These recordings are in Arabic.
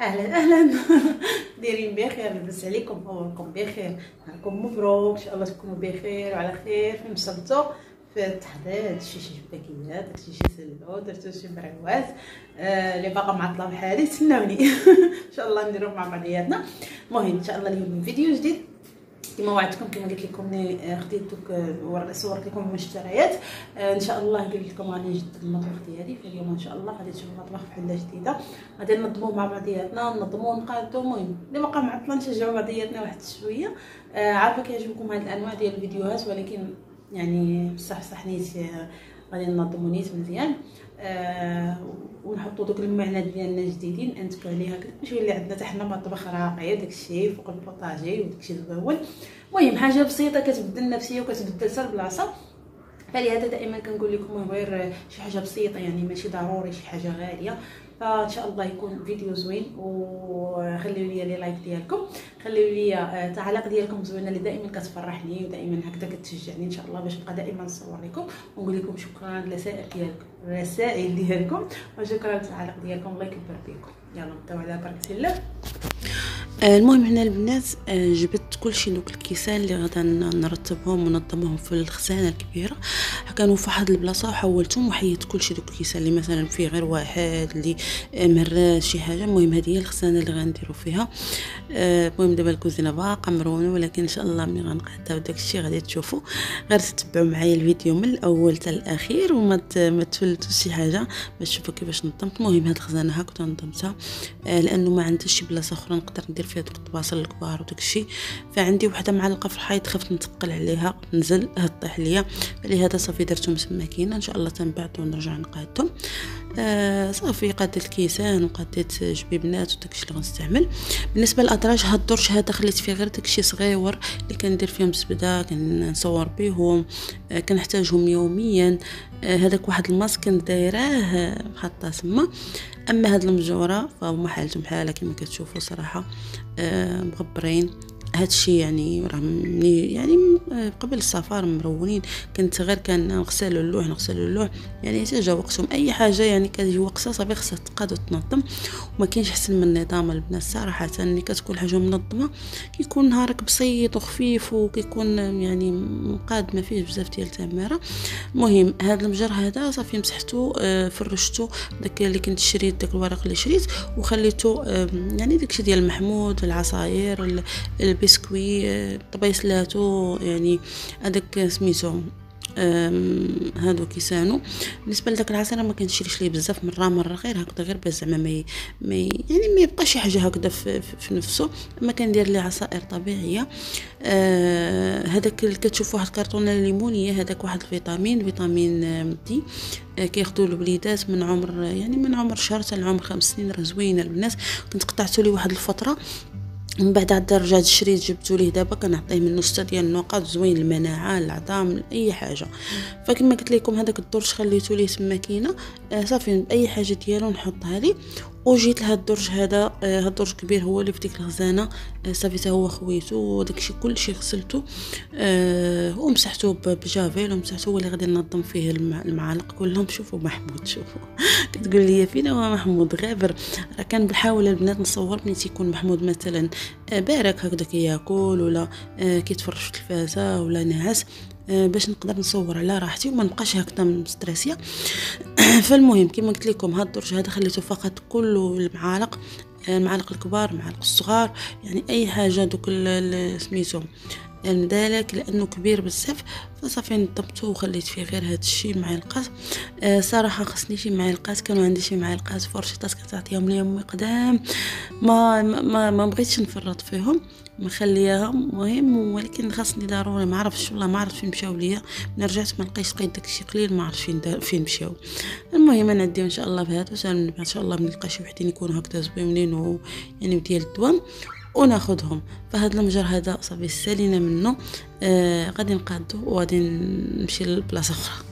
أهلا أهلا. دايرين بخير لاباس عليكم اموركم بخير. نهاركم مبروك إن شاء الله تكونوا بخير وعلى خير. فين وصلتوا في التحضير داكشي شي جباكيات داكشي شي سلو درتو شي مروات آه اللي باقا معطله بحالي تسناوني. إن شاء الله نديرو مع بعضياتنا. المهم إن شاء الله اليوم فيديو جديد. كما وعدتكم كما قلت لكم آه، خديت دوك آه، صورت لكم المشتريات. آه، إن شاء الله قلت لكم غادي نجدد المطبخ ديالي. فاليوم إن شاء الله غادي تشوفوا مطبخ بحال جديدة. غادي ننظموا مع بعضياتنا ننظموا ونقادوا المهم اللي باقا معطله نشجعوا بعضياتنا واحد شوية. عارفة كيعجبكم هاد الأنواع ديال الفيديوهات ولكن يعني بصح صح نيت غادي ننظمو نيت مزيان. آه دوك المعنى ديالنا جديدين انتبه عليها ماشي اللي عندنا حتى حنا مطبخ راقي داكشي فوق البوطاجي وداكشي زوين المهم حاجة بسيطة كتبدل النفسية وكتبدل حتى البلاصة. فلهذا دائما كنقول لكم غير شي حاجة بسيطة يعني ماشي ضروري شي حاجة غالية. فإن شاء الله يكون فيديو زوين وخليو لي لي لايك ديالكم. خليو لي آه، تعليق ديالكم زوينه اللي دائما كتفرحني ودائما هكذا كتشجعني إن شاء الله باش نبقى دائما نصور لكم. ونقول لكم شكرا للرسائل ديالكم الرسائل ديالكم. وشكرا للتعليق ديالكم. الله يكبر بكم يلا نبدأو على بركة الله. آه، المهم هنا البنات آه، جبت كل شيء دوك الكيسان اللي غادا نرتبهم وننظمهم في الخزانة الكبيرة. كانوا في واحد البلاصة وحولتهم وحيدت كل شيء دوك الكيسان اللي مثلا فيه غير واحد اللي مرات شي حاجة. المهم هذه هي الخزانة اللي غنديروا فيها. آه، المهم دابا الكوزينة باقا مرونة ولكن إن شاء الله ملي غنقاداو داك الشيء غادي تشوفوا غير تتبعوا معايا الفيديو من الأول حتى الأخير وما ما تفلتوش شي حاجة باش تشوفوا كيفاش نظمت. المهم هاد الخزانة هكا نظمتها لأنه ما عنديش شي بلاصة أخرى نقدر ندير فيها دوك الطباصل الكبار وداك الشيء. فعندي وحدة معلقة في الحيط خفت نتقل عليها نزل طيح ليا. فلهذا صافي درتهم سماكينه إن شاء الله تنبعد ونرجع نقادهم آه صافي قادت الكيسان وقادت جبيبنات وداكشي اللي غنستعمل. بالنسبة للادراج هاد الدرج هذا خليت فيه غير داكشي صغيور اللي كندير فيهم الزبده كنصور بهم آه كنحتاجهم يوميا. آه هذاك واحد الماسك دايراه حاطه تما أما هاد المجورة فهما حالتهم بحالها كما كتشوفوا صراحة آه مغبرين هادشي يعني راه يعني قبل السفر مرونين كنت غير كنغسلوا اللوح نغسلوا اللوح يعني حتى جا وقتهم. أي حاجة يعني كتجي وقتها صافي خصها تقاد وتنظم. وما كاينش أحسن من النظام البنات صراحة ملي كتكون حاجة منظمة كيكون نهارك بسيط وخفيف وكيكون يعني مقاد ما فيه بزاف ديال التمارة. المهم هذا المجر هذا صافي مسحته آه، فرشته داك اللي كنت شريت داك الورق اللي شريت وخليته يعني داكشي ديال المحمود العصاير البسكوي طبيسلاتو يعني هذاك سميتو هادو كيسانو. بالنسبة لداك العصير ما كنشريش ليه بزاف مرة مرة غير هكذا غير باش زعما ما يعني ما يبقاش شي حاجة هكذا في, في نفسه. أما كندير ليه عصائر طبيعية آه هذاك اللي كتشوفوا واحد الكرتونه الليمونيه هذاك واحد الفيتامين فيتامين دي آه كياخذوا الوليدات من عمر يعني من عمر شهر حتى لعمر خمس سنين راه زوينة البنات كنت قطعته لي واحد الفترة من بعد عاد رجعت شريت جبتو ليه دابا كنعطيه منه ستة ديال النقاط زوين المناعة العظام أي حاجة. فكما قلت لكم هذاك الدرج خليته ليه سماكينه آه صافي باي حاجة ديالو نحطها ليه. وجيت لهاد الدرج هذا آه هاد الدرج كبير هو اللي في ديك آه صافي هو خويته وداكشي كلشي غسلته آه ومسحته بجافيل ومسحته هو اللي غادي ننظم فيه المعالق كلهم شوفوا محمود شوفوا. كتقول لي فين هو محمود؟ غابر. راه كان بنحاول البنات نصور ملي تيكون محمود مثلا آه بارك هكذا كياكل ولا آه كيتفرج في التلفازة ولا ناعس آه، باش نقدر نصور على راحتي وما نبقاش هكذا مستريسيه فالمهم كما قلت لكم هاد الدرج هذا خليته فقط كله المعالق المعالق الكبار المعالق الصغار يعني أي حاجة دوك سميتو المدالك لأنه كبير بزاف فصافي نضبطو وخليت فيه غير هاد الشيء معلقات آه صراحة خصني شي معلقات كانوا عندي شي معلقات فرشيطات كنت تعطيهم لي امي قدام ما ما ما بغيتش نفرط فيهم مخليها مهم ولكن خاصني ضروري ما عرفتش والله ما عرفت فين مشاو ليا. من رجعت ما لقيتش بقيت داكشي قليل ما عرفت فين فين مشاو. المهم نديو إن شاء الله بهذا ان شاء الله نلقى شي وحدين يكونوا هكذا زوينين و يعني ديال الدوام. وناخذهم فهذا المجر هذا صافي سالينا منه. آه غادي نقادو وغادي نمشي لبلاصة أخرى.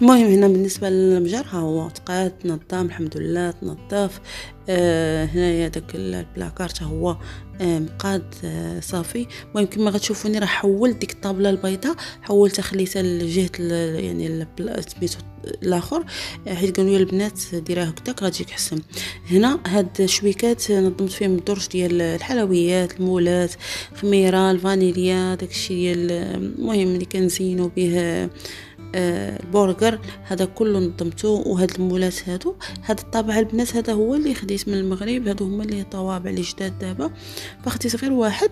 المهم هنا بالنسبة للمجر ها هو تقاد تنظم الحمد لله تنظف. آه هنايا داك البلاكارت هو آه مقاد آه صافي. المهم كما غتشوفوني راه حولت ديك الطابلة البيضاء حولتها خليتها لجهه يعني سميتو الآخر. آه، حيت قالوا لي البنات ديرها هكذاك غتجيك حسن هنا هاد الشويكات نظمت فيهم الدرج ديال الحلويات المولات خميرة الفانيليا داكشي ديال المهم اللي كنزينو به المجر هذا كله نظمته وهاد المولات هادو هاد الطابع البنات هذا هو اللي خديت من المغرب هادو هما اللي طوابع اللي جداد دابا. فاختيت غير واحد.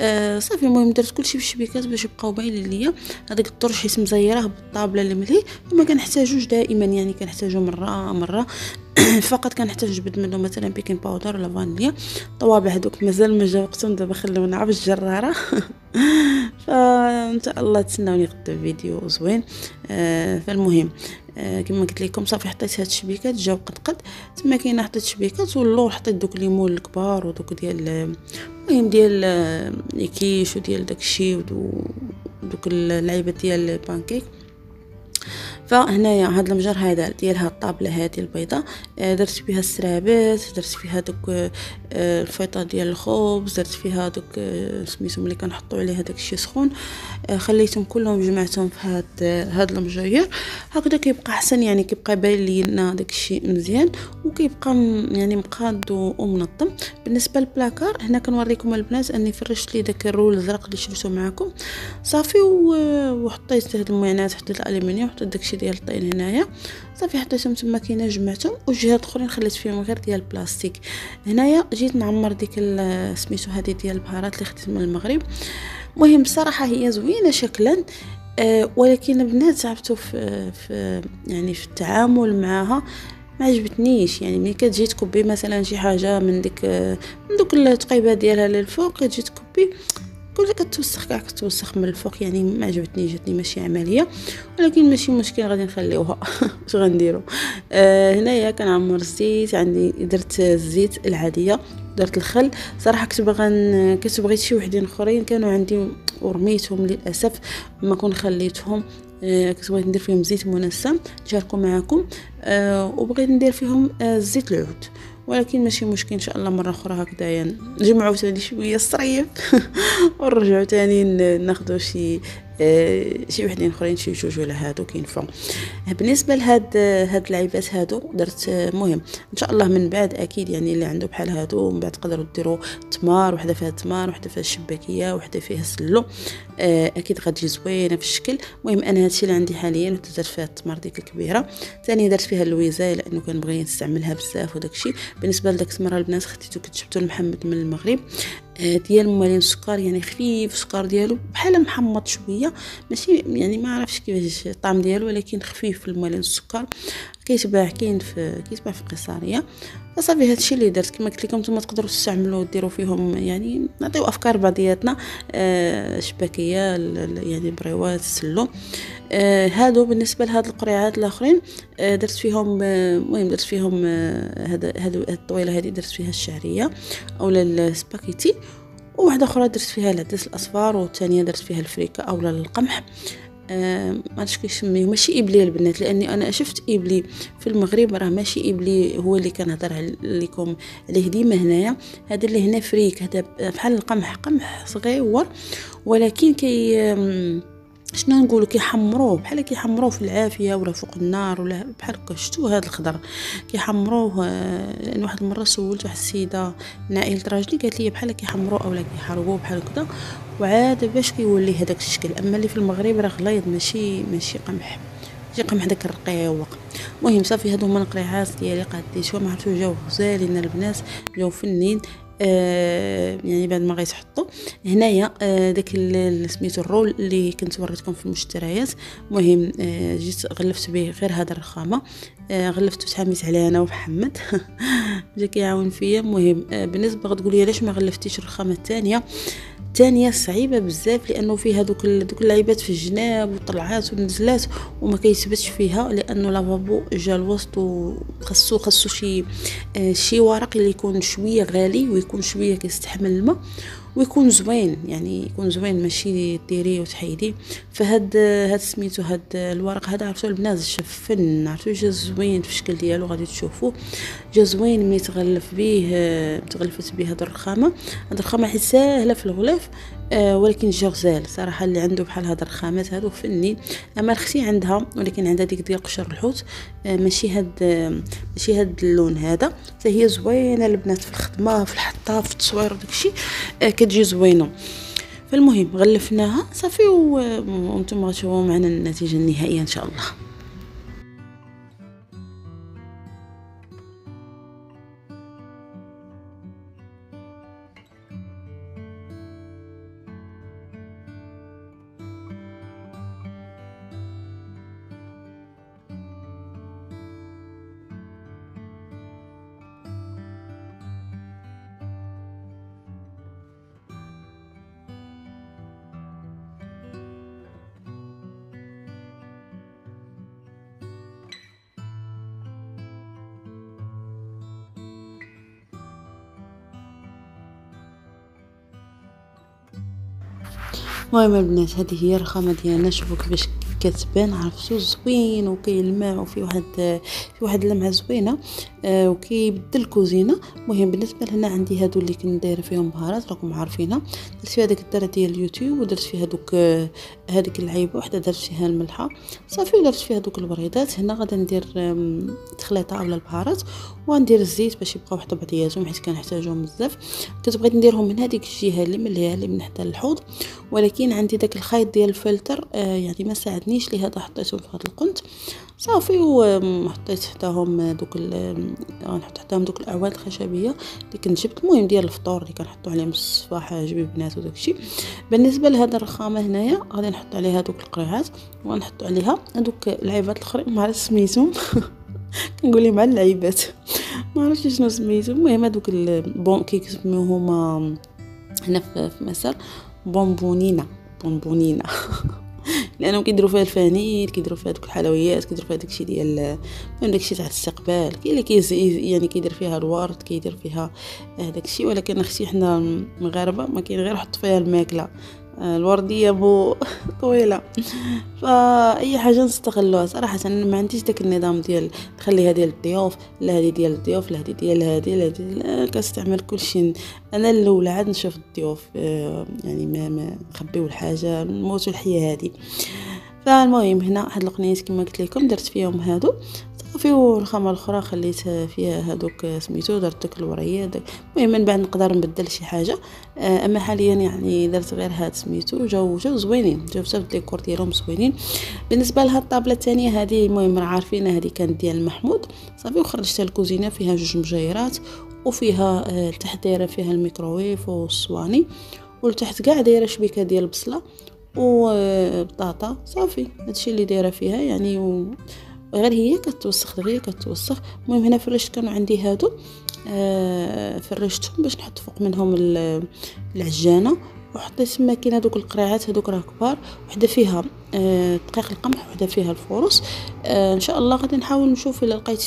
آه صافي المهم درت كلشي في الشبيكات باش يبقاو باينين ليا. هذاك الطرش حيت مزيره بالطابلة اللي ملي وما كنحتاجوش دائما يعني كنحتاجو مرة مرة. فقط كنحتاج نجبد منه مثلا baking powder ولا فانيليا الطوابع هذوك مازال ما جا وقتهم دابا خلونا عرف الجرارة. فان شاء الله تسناوني غدا فيديو زوين. آه فالمهم آه كما قلت لكم صافي حطيت هاد الشبيكات جاو قد قد. تما كاينة حطيت شبيكات واللور حطيت دوك ليمون الكبار ودوك ديال المهم ديال الكيش وديال داكشي ودوك اللعيبة ديال البانكيك. فهنايا هاد المجر هذا ديال هاد الطابلة هذه البيضاء آه، درت فيها السرابات درت فيها دوك آه، الفيطه ديال الخبز درت فيها دوك آه، سميتهم اللي كنحطوا عليه هذاك الشيء سخون خليتهم كلهم جمعتهم في هاد هاد المجير. هكذا كيبقى أحسن يعني كيبقى باين لينا داك الشيء مزيان وكيبقى يعني مقاد ومنظم. بالنسبة للبلاكار هنا كنوريكم البنات أني فرشت لي داك الرول الازرق اللي شفتو معكم صافي وحطيت هاد المعينات حطيت الالومنيوم حطيت داكشي ديال الطين هنايا. صافي حطيتهم تما كاينة جمعتهم وجهات اخرين خليت فيهم غير ديال البلاستيك هنايا جيت نعمر ديك سميتو هذه ديال البهارات اللي خديت من المغرب. مهم بصراحة هي زوينة شكلا أه ولكن البنات تعبتوا في, في يعني في التعامل معها ما عجبتنيش. يعني ملي كتجي تكبي مثلا شي حاجة من ديك من دوك التقيبات ديالها للفوق كتجي تكبي كل كتوسخ كاع كتوسخ من الفوق يعني ما عجبتني جاتني ماشي عملية ولكن ماشي مشكل غادي نخليوها. اش غنديرو؟ آه هنايا كنعمر الزيت عندي درت الزيت العادية درت الخل. صراحة كنت باغا كنت بغيت شي وحدين أخرين كانوا عندي ورميتهم للأسف ما كون خليتهم. آه كنت بغيت ندير فيهم زيت منسم نشاركو معكم آه وبغيت ندير فيهم آه زيت العود. ولكن ماشي مشكل إن شاء الله مرة أخرى هكذايا نجمعوا ثاني شوية الصريف ونرجعوا ثاني ناخذوا شي شي وحدين اخرين شي جوج ولا هادو كينفعوا بالنسبة لهاد هاد اللعيبات هادو درت مهم. إن شاء الله من بعد أكيد يعني اللي عنده بحال هادو من بعد تقدروا ديروا تمار وحدة فيها تمار وحدة فيها الشباكية وحدة فيها سلو آه، أكيد غتجي زوينة في الشكل. المهم أنا هادشي اللي عندي حاليا درت فيها التمر ديك الكبيرة. ثاني درت فيها اللويزة لأنه كنبغي نستعملها بزاف وداكشي. بالنسبة لداك التمر البنات خديتو كتجبتو محمد من المغرب. آه، ديال مالين السكر يعني خفيف السكر ديالو بحال محمض شوية. ماشي يعني ما عرفش كيفاش الطعم ديالو ولكن خفيف في المالين السكر كيتباع كاين في كيتباع في قيصرية. فصافي هادشي اللي درت كما قلت لكم نتوما تقدروا تستعملوا ديروا فيهم يعني نعطيو أفكار بعضياتنا. آه شباكيه يعني بريوات سلو آه هادو بالنسبة لهاد القريعات الآخرين آه درت فيهم المهم آه درت فيهم آه هذا هادو الطويلة هذه درت فيها الشعرية أولا السباكيتي وواحدة أخرى درت فيها العدس الأصفر والثانية درت فيها الفريكة أولا القمح. آه ما عرفتش كيسميه ماشي Ebly البنات لأني أنا شفت Ebly في المغرب راه ماشي Ebly هو اللي كنهضر لكم عليه ديما هنايا. هذا اللي هنا فريك هذا بحال القمح قمح صغير ولكن كي شنو نقولوا كيحمروه؟ بحال كيحمروه في العافية ولا فوق النار ولا بحال هكا. شتو هذا الخضر كيحمروه آه، لأن واحد المرة سولت واحد السيدة من عائله راجلي قالت لي بحال كيحمروه اولا كيحرقوه بحال هكذا وعاد باش كيولي هذاك الشكل. أما اللي في المغرب راه غليظ ماشي ماشي قمح ماشي قمح داك الرقيق المهم صافي هادو هما القريعات ديالي قاديتهم ما عرفتو جاو غزالين البنات جاو فنين. يعني بعد ما غيتحطوا هنايا آه داك سميتو الرول اللي كنت وريتكم في المشتريات. المهم آه جيت غلفت به غير هذا الرخامة. آه غلفته تحميت عليه أنا ومحمد. جا كيعاون فيا. آه بالنسبة غتقولي علاش ما غلفتيش الرخامة الثانية الثانية صعيبة بزاف لأنه فيها دوك دوك اللعيبات في الجناب وطلعات ونزلات وما كيثبتش فيها لأنه لافابو جا الوسط وخصو خصو شي آه شي ورق اللي يكون شوية غالي ويكون شوية كيستحمل الماء. ويكون زوين يعني يكون زوين ماشي ديريه وتحيدي. فهاد هاد سميتو هاد الورق هذا عرفتو البنات شاف فن عرفتو جا زوين في الشكل ديالو غادي تشوفوه جا زوين ملي تغلف به تغلفت به هاد الرخامة. هاد الرخامة حيت ساهلة في الغلاف آه ولكن جا غزال صراحة اللي عنده بحال هاد الرخامات هادو فني. أما أختي عندها ولكن عندها ديك ديال قشر الحوت آه ماشي هاد آه ماشي هاد اللون هذا. حتى هي زوينة البنات في الخدمة في الحطة في التصوير وداكشي آه كتجي زوينة. فالمهم غلفناها. صافي وأنتم غتشوفوا معنا النتيجة النهائية إن شاء الله. المهم البنات هذه هي الرخامه ديالنا شوفوا كيفاش كتبان عرفتو زوين وكيلمع وفي واحد في واحد اللمعة زوينة آه وكيبدل الكوزينة. المهم بالنسبة لهنا عندي هادو اللي كنت دايره فيهم بهارات راكم عارفينها. درت فيها داك الدرة ديال اليوتيوب ودرت فيها دوك آه هذيك العيبه وحدة درت فيها الملحة. صافي ودرت فيها دوك البريضات هنا غادي ندير تخليطة على البهارات وندير الزيت باش يبقاو حتى بعضياتهم حيت كنحتاجهم بزاف. كنت بغيت نديرهم من هذيك الجهة اللي من اللي من حتى الحوض ولكن عندي داك الخيط ديال الفلتر آه يعني ما ساعدنيش لهذا حطيتهم في هذا القنت. صافي وحطيت حتاهم دوك غنحط حتاهم دوك الأعواد الخشبية اللي كنت جبت المهم ديال الفطور اللي كنحطو عليهم جبي بنات وداكشي بالنسبة لهذا الرخامة هنايا غادي نحط عليها دوك القريعات وغنحط عليها دوك العيبات الأخرين. ما عرفت سميتهم. كنقول لهم على اللعيبات ما عرفتش شنو سميتهم. المهم هذوك البون كيسميوهم هنا في مصر. بونبونيرة. بونبونيرة. لأنهم كيديروا فيها الفانيل كيديروا فيها دوك الحلويات كيديروا فيها داكشي ديال داكشي تاع الاستقبال كاين اللي كيز يعني كيدير فيها الورد كيدير فيها داكشي. ولكن أختي حنا المغاربه ما كاين غير حط فيها الماكلة. الوردية بو طويلة. فأي حاجة نستغلوها صراحة أنا ما عنديش داك النظام ديال نخليها ديال الضيوف لا هذه ديال الضيوف لا هذه ديال هذه لا هذه كنستعمل كلشي أنا الاولى عاد نشوف الضيوف يعني ما ما نخبيو الحاجة نموت الحياة هذه. فالمهم هنا هاد القنيات كما قلت لكم درت فيهم هادو. صافي والخامه الأخرى خليت فيها هذوك سميتو درت دوك الوريات المهم من بعد نقدر نبدل شي حاجة. أما حاليا يعني درت غير هاد سميتو جاو جاو زوينين. جاو حتى الديكور ديالهم زوينين. بالنسبة لهاد الطابلة الثانية هذه المهم راه عارفين هذه كانت ديال محمود. صافي وخرجتها الكوزينة فيها جوج مجيرات وفيها لتحت دايرة فيها الميكروويف والصواني ولتحت كاع دايرة شبيكة ديال البصله وبطاطا صافي هادشي اللي دايرة فيها يعني و... غير هي كتوسخ دغيا كتوسخ. المهم هنا فرشت كانوا عندي هادو. آه فرشتهم باش نحط فوق منهم العجانة. وحطيت تما كاين هذوك القريعات هذوك راه كبار. وحدة فيها آه دقيق القمح وحدة فيها الفورص آه إن شاء الله غادي نحاول نشوف إلا لقيت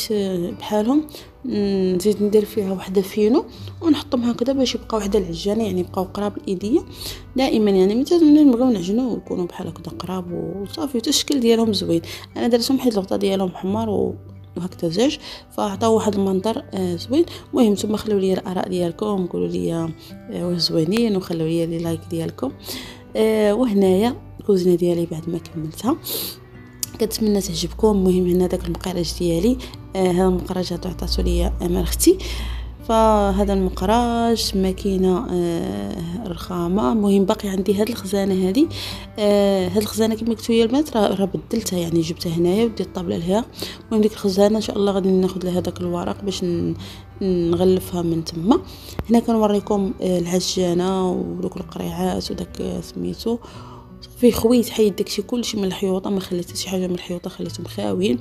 بحالهم. نزيد ندير فيها وحدة فينو ونحطهم هكذا باش يبقاو وحدة العجانه يعني يبقاو قراب الايديه دائما يعني متى نبغيو نعجنو يكونوا بحال هكذا قراب وصافي الشكل ديالهم زوين. أنا درتهم حيت الغطاء ديالهم حمار و وهكذا زاج فعطاو واحد المنظر آه زوين. المهم نتوما خليو لي الآراء ديالكم قولوا لي آه واش زوينين وخليو لي لي لايك ديالكم. آه وهنايا الكوزينة ديالي بعد ما كملتها. كنتمنى تعجبكم. المهم هنا داك المقراج ديالي. آه هذا المقراج هذا عطاتو ليا امال أختي فهذا المقراج ماكينة آه رخامة. المهم باقي عندي هاد الخزانة هذه آه هاد الخزانة كما قلت ليا البنات راه بدلتها يعني جبتها هنايا وديت الطابله لها. المهم ديك الخزانة إن شاء الله غادي ناخذ لها داك الورق باش نغلفها من تما. هنا كنوريكم آه العجانة ودوك القريعات وداك سميتو. في خويت حيد داكشي كلشي من الحيوطة ما خليت شي حاجة من الحيوطة خليتهم خاويين.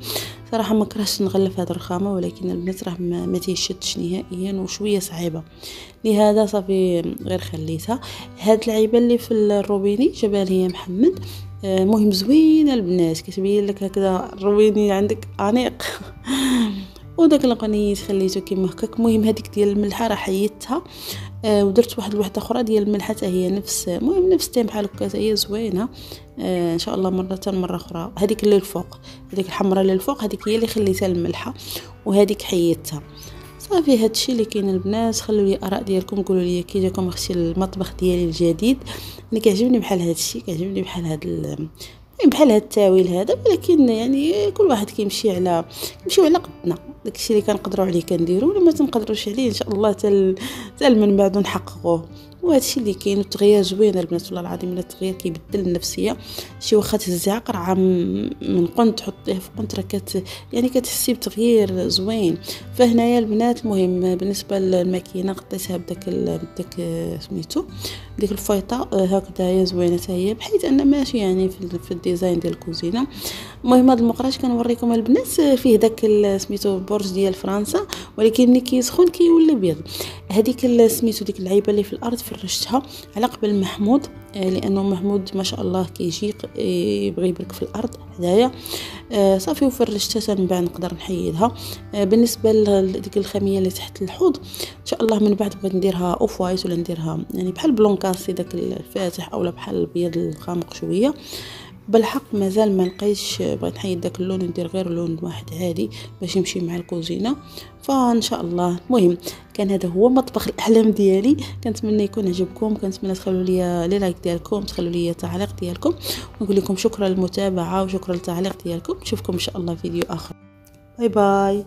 صراحة ما كرهتش نغلف هاد الرخامة ولكن البنات راه ما, ما تيشدش نهائيا وشوية صعيبة. لهذا صافي غير خليتها. هاد العيبه اللي في الروبيني جابها لي محمد. المهم زوينه البنات كتبين لك هكذا الروبيني عندك انيق وداك القنيت خليته كيما هكاك. المهم هذيك ديال الملحة راه حيدتها. آه ودرت واحد الوحدة أخرى ديال الملحة حتى هي نفس المهم نفس تيم بحال هكا هي زوينة. آه إن شاء الله مرة مرة أخرى. هذيك اللي الفوق هذيك الحمراء اللي الفوق هذيك هي اللي خليتها الملحة وهذيك حيدتها. صافي هادشي اللي كاين البنات خلوا لي آراء ديالكم قولوا لي كي جاكم أختي المطبخ ديالي الجديد. أنا كيعجبني بحال هادشي كيعجبني بحال هاد ال... بحال هاد التاويل هذا. ولكن يعني كل واحد كيمشي على كيمشيو على قدنا. داكشي اللي كنقدروا عليه كنديرو ولا ما تنقدروش عليه إن شاء الله تل تل من بعد نحققوه. وهذا الشيء اللي كاين التغيير زوين البنات والله العظيم التغيير كيبدل النفسية. شي واخا تهزي قرعه من قنت تحطيه في قنت راه كت يعني كتحسي بتغيير زوين. فهنايا البنات المهم بالنسبة للماكينة غطيتها بداك بداك سميتو ديك الفويطة هكذا زوينة هي بحيث أن ماشي يعني في ال design ديال الكوزينة. المهم هذا المقراش كنوريكم البنات فيه داك سميتو برج ديال فرنسا ولكن ملي كيسخن كيولي ابيض هذيك سميتو ديك العيبه اللي في الأرض فرشتها على قبل محمود آه، لأنه محمود ما شاء الله كيجي يبغي يبرك في الأرض هدايا. آه، صافي وفرشتها من بعد نقدر نحيدها. آه، بالنسبة لديك الخامية اللي تحت الحوض إن شاء الله من بعد بغيت نديرها off white ولا نديرها يعني بحال blanc cassé داك الفاتح اولا بحال الأبيض الغامق شوية. بالحق مازال ما لقيتش بغيت نحيد داك اللون وندير غير لون واحد عادي باش يمشي مع الكوزينة. فإن شاء الله. المهم كان هذا هو مطبخ الأحلام ديالي. كنتمنى يكون عجبكم. كنتمنى تخلوا لي لي like ديالكم تخلوا لي تعليق ديالكم. ونقول لكم شكرا للمتابعة وشكرا للتعليق ديالكم. نشوفكم إن شاء الله فيديو آخر. باي باي.